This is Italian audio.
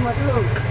Maduro.